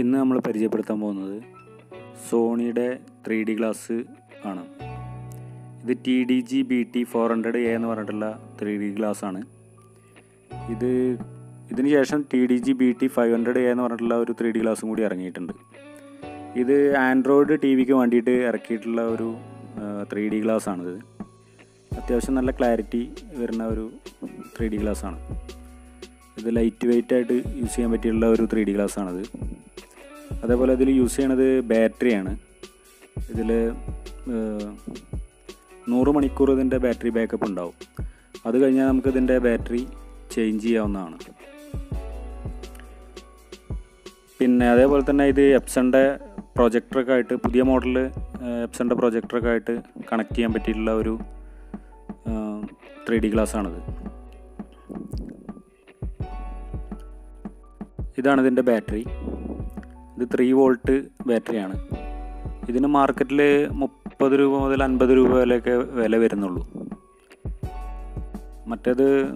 ഇന്ന് നമ്മൾ പരിചയപ്പെടുത്താൻ പോകുന്നത് സോണിയുടെ ത്രീ ഡി ഗ്ലാസ് ആണ്. ഇത് T D G B T four hundred A എന്ന് പറഞ്ഞിട്ടുള്ള ത്രീ ഡി ഗ്ലാസ് ആണ്. ഇത് ഇതിന് ശേഷം T D G B T five hundred A എന്ന് പറഞ്ഞിട്ടുള്ള ഒരു ത്രീ ഡി ഗ്ലാസും കൂടി ഇറങ്ങിയിട്ടുണ്ട്. ഇത് ആൻഡ്രോയിഡ് ടി വിക്ക് വേണ്ടിയിട്ട് ഇറക്കിയിട്ടുള്ള ഒരു ത്രീ ഡി ഗ്ലാസ് ആണിത്. അത്യാവശ്യം നല്ല ക്ലാരിറ്റി വരുന്ന ഒരു ത്രീ ഡി ഗ്ലാസ് ആണ്. ഇത് ലൈറ്റ് വെയിറ്റ് ആയിട്ട് യൂസ് ചെയ്യാൻ പറ്റിയുള്ള ഒരു ത്രീ ഡി ഗ്ലാസ് ആണിത്. അതേപോലെ ഇതിൽ യൂസ് ചെയ്യണത് ബാറ്ററിയാണ് ഇതിൽ നൂറ് മണിക്കൂർ ഇതിന്റെ ബാറ്ററി ബാക്കപ്പ് ഉണ്ടാവും. അത് കഴിഞ്ഞാൽ നമുക്ക് ഇതിന്റെ ബാറ്ററി ചേഞ്ച് ചെയ്യാവുന്നതാണ്. പിന്നെ അതേപോലെ തന്നെ ഇത് എപ്സന്റെ പ്രൊജക്ടറൊക്കെ ആയിട്ട് പുതിയ മോഡൽ എപ്സന്റെ പ്രൊജക്ടറൊക്കെ ആയിട്ട് കണക്ട് ചെയ്യാൻ പറ്റിയിട്ടുള്ള ഒരു ത്രീ ഡി ഗ്ലാസ് ആണിത്. ഇതാണ് ഇതിന്റെ ബാറ്ററി ഇത് ത്രീ വോൾട്ട് ബാറ്ററിയാണ് ഇതിന് മാർക്കറ്റിൽ മുപ്പത് രൂപ മുതൽ അൻപത് രൂപ വരെയൊക്കെ വില വരുന്നുള്ളൂ. മറ്റേത്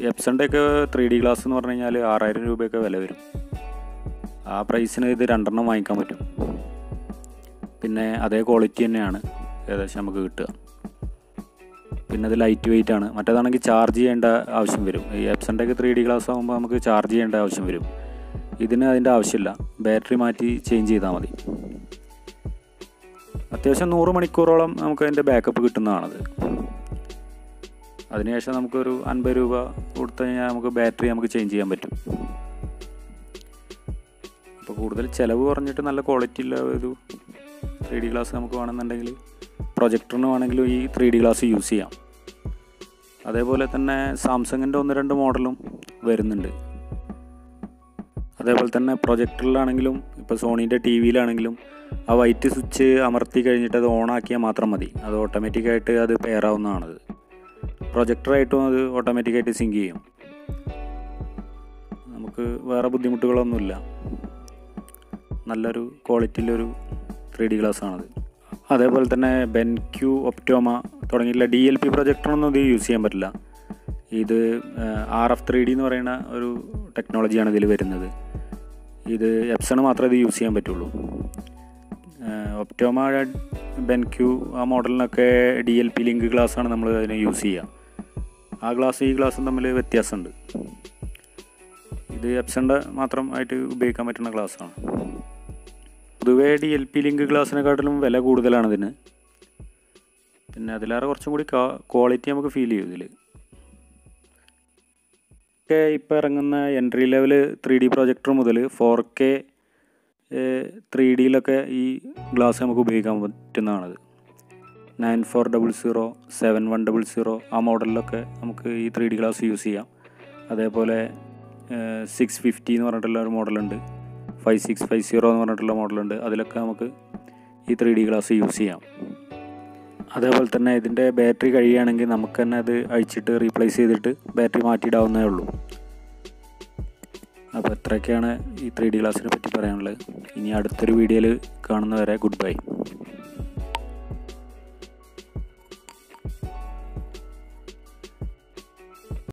എപ്സന്റെ ഒക്കെ ത്രീ ഡി ഗ്ലാസ് എന്ന് പറഞ്ഞു കഴിഞ്ഞാൽ ആറായിരം രൂപയൊക്കെ വില വരും. ആ പ്രൈസിന് ഇത് രണ്ടെണ്ണം വാങ്ങിക്കാൻ പറ്റും. പിന്നെ അതേ ക്വാളിറ്റി തന്നെയാണ് ഏകദേശം നമുക്ക് കിട്ടുക. പിന്നെ അത് ലൈറ്റ് വെയിറ്റ് ആണ്. മറ്റേതാണെങ്കിൽ ചാർജ് ചെയ്യേണ്ട ആവശ്യം വരും. ഈ എപ്സന്റെ ഒക്കെ ത്രീ ഡി ഗ്ലാസ് ആകുമ്പോൾ നമുക്ക് ചാർജ് ചെയ്യേണ്ട ആവശ്യം വരും. ഇതിന് അതിന്റെ ആവശ്യമില്ല. ബാറ്ററി മാറ്റി ചേഞ്ച് ചെയ്താൽ മതി. അത്യാവശ്യം നൂറ് മണിക്കൂറോളം നമുക്ക് അതിന്റെ ബാക്കപ്പ് കിട്ടുന്നതാണത്. അതിനുശേഷം നമുക്കൊരു അൻപത് രൂപ കൊടുത്തു കഴിഞ്ഞാൽ നമുക്ക് ബാറ്ററി നമുക്ക് ചേഞ്ച് ചെയ്യാൻ പറ്റും. അപ്പോൾ കൂടുതൽ ചിലവ് കുറഞ്ഞിട്ട് നല്ല ക്വാളിറ്റി ഉള്ള ഒരു ത്രീ ഡി ഗ്ലാസ് നമുക്ക് വേണമെന്നുണ്ടെങ്കിൽ പ്രൊജക്ടറിന് വേണമെങ്കിലും ഈ ത്രീ ഡി ഗ്ലാസ് യൂസ് ചെയ്യാം. അതേപോലെ തന്നെ സാംസങ്ങിന്റെ ഒന്ന് രണ്ട് മോഡലും വരുന്നുണ്ട്. അതേപോലെ തന്നെ പ്രൊജക്ടറിലാണെങ്കിലും ഇപ്പോൾ സോണീന്റെ ടി വിയിലാണെങ്കിലും ആ വൈറ്റ് സ്വിച്ച് അമർത്തി കഴിഞ്ഞിട്ട് അത് ഓണാക്കിയാൽ മാത്രം മതി. അത് ഓട്ടോമാറ്റിക്കായിട്ട് അത് പെയർ ആവുന്നതാണത്. പ്രൊജക്ടറായിട്ടും അത് ഓട്ടോമാറ്റിക്കായിട്ട് സിങ്ക് ചെയ്യും. നമുക്ക് വേറെ ബുദ്ധിമുട്ടുകളൊന്നുമില്ല. നല്ലൊരു ക്വാളിറ്റിയിലൊരു ത്രീ ഡി ഗ്ലാസ് ആണത്. അതേപോലെ തന്നെ ബെൻക്യൂ ഒപ്റ്റോമ തുടങ്ങിയിട്ടുള്ള ഡി എൽ പി പ്രൊജക്ടറൊന്നും ഇത് യൂസ് ചെയ്യാൻ പറ്റില്ല. ഇത് ആർ എഫ് ത്രീ ഡി എന്ന് പറയുന്ന ഒരു ടെക്നോളജിയാണ് ഇതിൽ വരുന്നത്. ഇത് എപ്സണ് മാത്രമേ ഇത് യൂസ് ചെയ്യാൻ പറ്റുള്ളൂ. ഒപ്റ്റോമ ബെൻക്യൂ ആ മോഡലിനൊക്കെ ഡി എൽ പി ലിങ്ക് ഗ്ലാസ്സാണ് നമ്മൾ അതിനെ യൂസ് ചെയ്യുക. ആ ഗ്ലാസ് ഈ ഗ്ലാസ്സും തമ്മിൽ വ്യത്യാസമുണ്ട്. ഇത് എപ്സന്റെ മാത്രം ആയിട്ട് ഉപയോഗിക്കാൻ പറ്റുന്ന ഗ്ലാസ്സാണ്. പൊതുവേ ഡി എൽ പി ലിങ്ക് ഗ്ലാസ്സിനെക്കാട്ടിലും വില കൂടുതലാണ് ഇതിന്. പിന്നെ അതിലേറെ കുറച്ചും കൂടി ക്വാളിറ്റി നമുക്ക് ഫീൽ ചെയ്യും ഇതിൽ ഒക്കെ ഇപ്പോൾ ഇറങ്ങുന്ന entry level three D projector മുതൽ ഫോർ കെ ത്രീ ഡിയിലൊക്കെ ഈ ഗ്ലാസ് നമുക്ക് ഉപയോഗിക്കാൻ പറ്റുന്നതാണത്. Nine four double zero seven one double zero ആ മോഡലിലൊക്കെ നമുക്ക് ഈ ത്രീ ഡി ഗ്ലാസ് യൂസ് ചെയ്യാം. അതേപോലെ സിക്സ് ഫിഫ്റ്റി എന്ന് പറഞ്ഞിട്ടുള്ള ഒരു മോഡലുണ്ട് ഫൈവ് സിക്സ് ഫൈവ് സീറോ എന്ന് പറഞ്ഞിട്ടുള്ള മോഡലുണ്ട് അതിലൊക്കെ നമുക്ക് ഈ ത്രീ ഡി ഗ്ലാസ് യൂസ് ചെയ്യാം. അതേപോലെ തന്നെ ഇതിന്റെ ബാറ്ററി കഴിയുകയാണെങ്കിൽ നമുക്ക് തന്നെ അത് അഴിച്ചിട്ട് റീപ്ലേസ് ചെയ്തിട്ട് ബാറ്ററി മാറ്റിയിടാവുന്നേ ഉള്ളൂ. അപ്പോൾ ഇത്രയൊക്കെയാണ് ഈ ത്രീ ഡി ഗ്ലാസിനെ പറ്റി പറയാനുള്ളത്. ഇനി അടുത്തൊരു വീഡിയോയിൽ കാണുന്നവരെ ഗുഡ് ബൈ